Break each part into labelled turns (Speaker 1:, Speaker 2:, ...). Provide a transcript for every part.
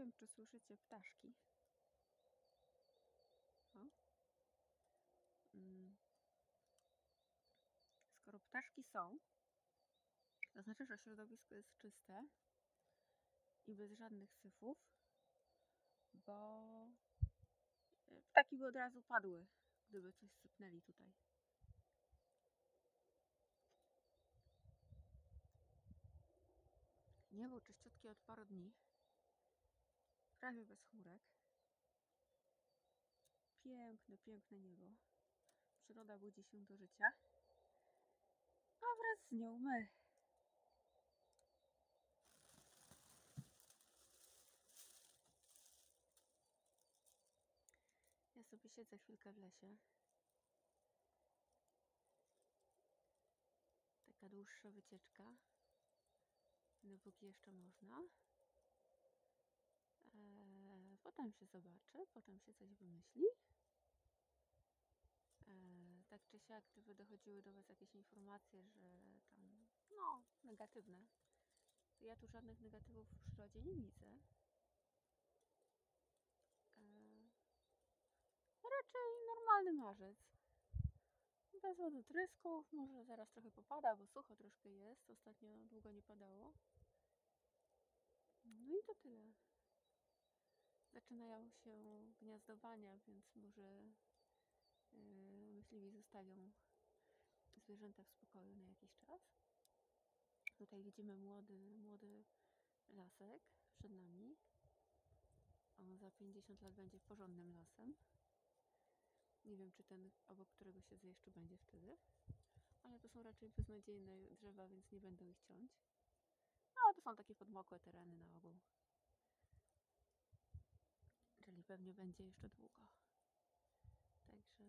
Speaker 1: wiem, czy słyszycie ptaszki. O. Mm. Skoro ptaszki są, to znaczy, że środowisko jest czyste i bez żadnych syfów, bo e, ptaki by od razu padły, gdyby coś sypnęli tutaj. Niebo czyściutkie od paru dni. Prawie bez chmurek. Piękne, piękne niebo. Przyroda budzi się do życia. A wraz z nią my. Ja sobie siedzę chwilkę w lesie. Taka dłuższa wycieczka. Dopóki jeszcze można. Potem się zobaczy, potem się coś wymyśli. Eee, tak czy siak, gdyby dochodziły do Was jakieś informacje, że tam, no, negatywne, ja tu żadnych negatywów w przyrodzie nie widzę. Eee, raczej normalny marzec. Bez wodotrysków, może zaraz trochę popada, bo sucho troszkę jest. Ostatnio długo nie padało. No i to tyle. Zaczynają się gniazdowania, więc może yy, myśliwi zostawią zwierzęta w spokoju na jakiś czas. Tutaj widzimy młody, młody lasek przed nami. On za 50 lat będzie porządnym lasem. Nie wiem, czy ten, obok którego siedzę, jeszcze będzie wtedy. Ale to są raczej beznadziejne drzewa, więc nie będę ich ciąć. No, to są takie podmokłe tereny na ogół. Pewnie będzie jeszcze długo. Także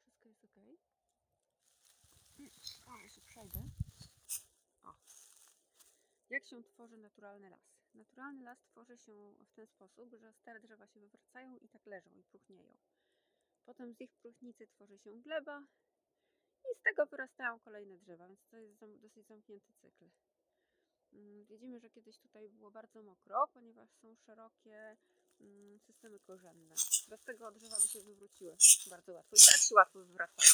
Speaker 1: wszystko jest ok. O, się przejdę. O. Jak się tworzy naturalny las? Naturalny las tworzy się w ten sposób, że stare drzewa się wywracają i tak leżą i próchnieją. Potem z ich próchnicy tworzy się gleba i z tego wyrastają kolejne drzewa, więc to jest dosyć zamknięty cykl. Mm, Widzimy, że kiedyś tutaj było bardzo mokro, ponieważ są szerokie mm, systemy korzenne. Bez tego drzewa by się wywróciły bardzo łatwo. I tak się łatwo wywracają.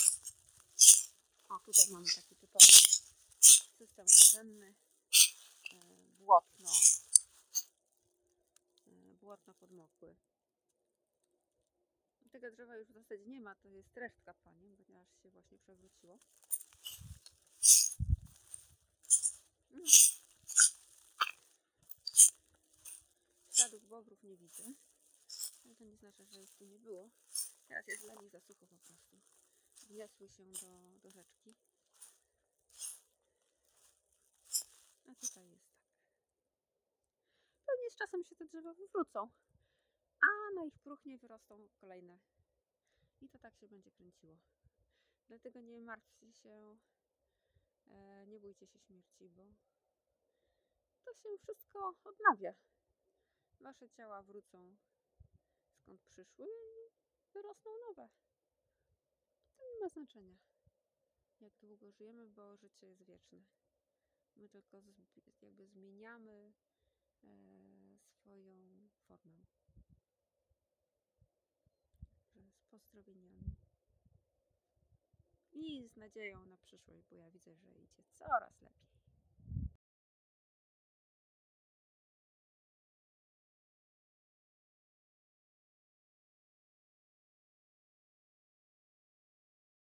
Speaker 1: O, tutaj mamy taki typowy system korzenny. e, Błotno. e, Błotno podmokły. Tego drzewa już w zasadzie nie ma, to jest resztka pani, ponieważ się właśnie przewróciło. Nie widzę. Ale to nie znaczy, że ich tu nie było. Teraz jest dla nich za sucho po prostu. Wniosły się do, do rzeczki. A tutaj jest tak. Pewnie z czasem się te drzewa wywrócą, a na ich próchnie wyrosną kolejne. I to tak się będzie kręciło. Dlatego nie martwcie się, e, nie bójcie się śmierci, bo to się wszystko odnawia. Wasze ciała wrócą skąd przyszły i wyrosną nowe. To nie ma znaczenia, jak długo żyjemy, bo życie jest wieczne. My tylko jakby zmieniamy e, swoją formę. Z pozdrowieniami. I z nadzieją na przyszłość, bo ja widzę, że idzie coraz lepiej.